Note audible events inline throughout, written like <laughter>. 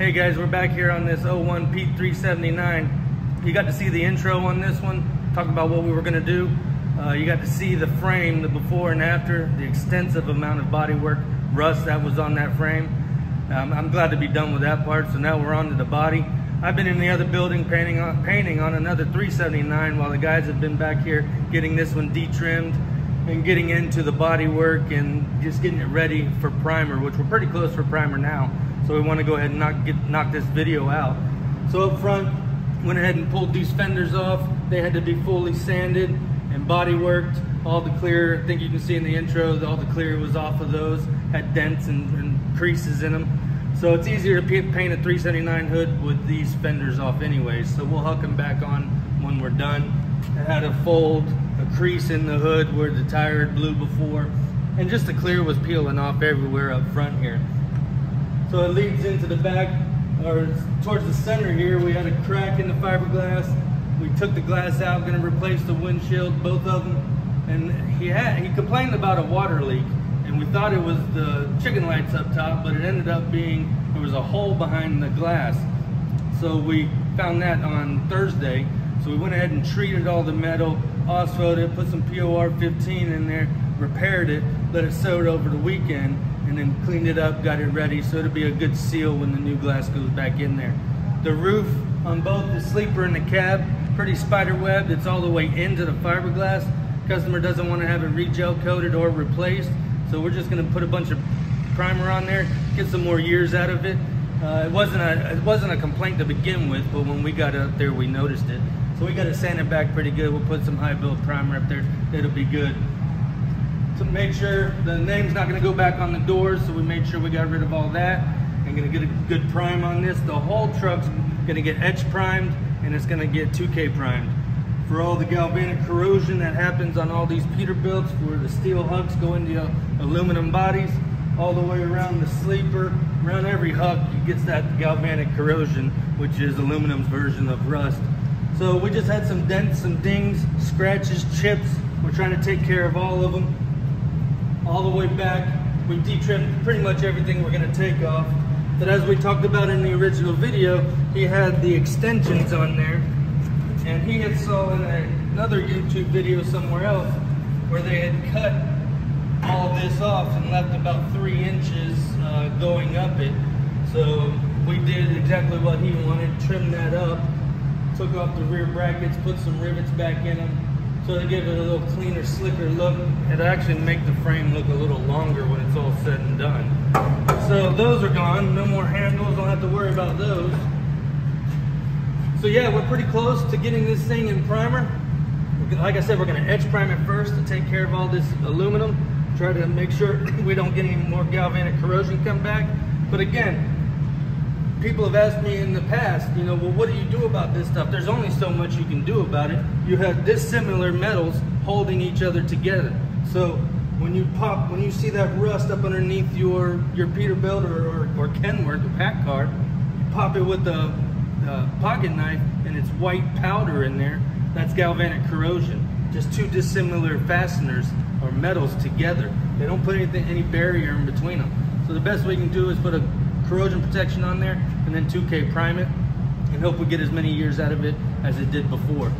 Hey guys, we're back here on this 01 Pete 379. You got to see the intro on this one, talk about what we were gonna do. Uh, you got to see the frame, the before and after, the extensive amount of body work, rust that was on that frame. Um, I'm glad to be done with that part, so now we're on to the body. I've been in the other building painting on, painting on another 379 while the guys have been back here getting this one detrimmed and getting into the body work and just getting it ready for primer, which we're pretty close for primer now. So we want to go ahead and knock, get, knock this video out. So up front, went ahead and pulled these fenders off. They had to be fully sanded and body worked. All the clear, I think you can see in the intro, all the clear was off of those, had dents and, and creases in them. So it's easier to paint a 379 hood with these fenders off anyways. So we'll huck them back on when we're done. It had a fold, a crease in the hood where the tire blew before, and just the clear was peeling off everywhere up front here. So it leads into the back, or towards the center here, we had a crack in the fiberglass. We took the glass out, gonna replace the windshield, both of them. And he had, he complained about a water leak, and we thought it was the chicken lights up top, but it ended up being, there was a hole behind the glass. So we found that on Thursday. So we went ahead and treated all the metal, asphalted it, put some POR 15 in there, repaired it, let it soak over the weekend, and then cleaned it up, got it ready, so it'll be a good seal when the new glass goes back in there. The roof on both the sleeper and the cab, pretty spider webbed. It's all the way into the fiberglass. Customer doesn't want to have it re-gel coated or replaced, so we're just gonna put a bunch of primer on there, get some more years out of it. Uh, it wasn't a it wasn't a complaint to begin with, but when we got up there, we noticed it. So we got to sand it back pretty good. We'll put some high build primer up there. It'll be good to make sure the name's not gonna go back on the doors, so we made sure we got rid of all that. I'm gonna get a good prime on this. The whole truck's gonna get etch primed and it's gonna get 2K primed. For all the galvanic corrosion that happens on all these Peterbilts, where the steel hubs go into aluminum bodies, all the way around the sleeper, around every hub, it gets that galvanic corrosion, which is aluminum's version of rust. So we just had some dents, some dings, scratches, chips. We're trying to take care of all of them all the way back. We detrimmed pretty much everything we're gonna take off. But as we talked about in the original video, he had the extensions on there. And he had saw in a, another YouTube video somewhere else where they had cut all this off and left about three inches uh, going up it. So we did exactly what he wanted, trimmed that up, took off the rear brackets, put some rivets back in them, so to give it a little cleaner, slicker look, it actually make the frame look a little longer when it's all said and done. So those are gone, no more handles, don't have to worry about those. So yeah, we're pretty close to getting this thing in primer. Like I said, we're gonna etch prime it first to take care of all this aluminum, try to make sure <clears throat> we don't get any more galvanic corrosion come back. But again, people have asked me in the past, you know, well, what do you do about this stuff? There's only so much you can do about it. You have dissimilar metals holding each other together. So when you pop, when you see that rust up underneath your, your Peterbilt or, or, or Kenworth, or PACCAR, you pop it with a, a pocket knife and it's white powder in there, that's galvanic corrosion. Just two dissimilar fasteners or metals together. They don't put anything, any barrier in between them. So the best we can do is put a corrosion protection on there and then 2K prime it and hope we get as many years out of it as it did before.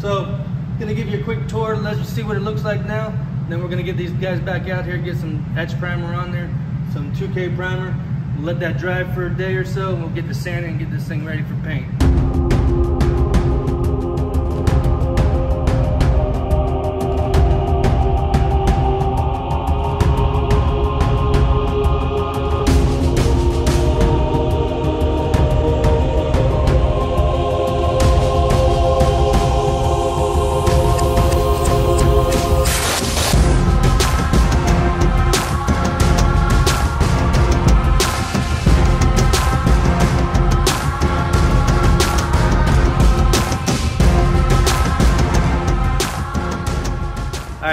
So, gonna give you a quick tour, let you see what it looks like now. Then we're gonna get these guys back out here, get some etch primer on there, some 2K primer, let that dry for a day or so, and we'll get the sanding and get this thing ready for paint.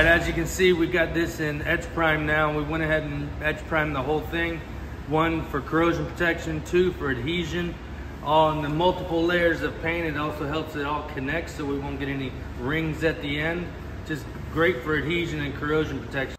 Right, as you can see, we got this in etch prime now. We went ahead and etch prime the whole thing. One for corrosion protection, two for adhesion. On the multiple layers of paint, it also helps it all connect so we won't get any rings at the end. Just great for adhesion and corrosion protection.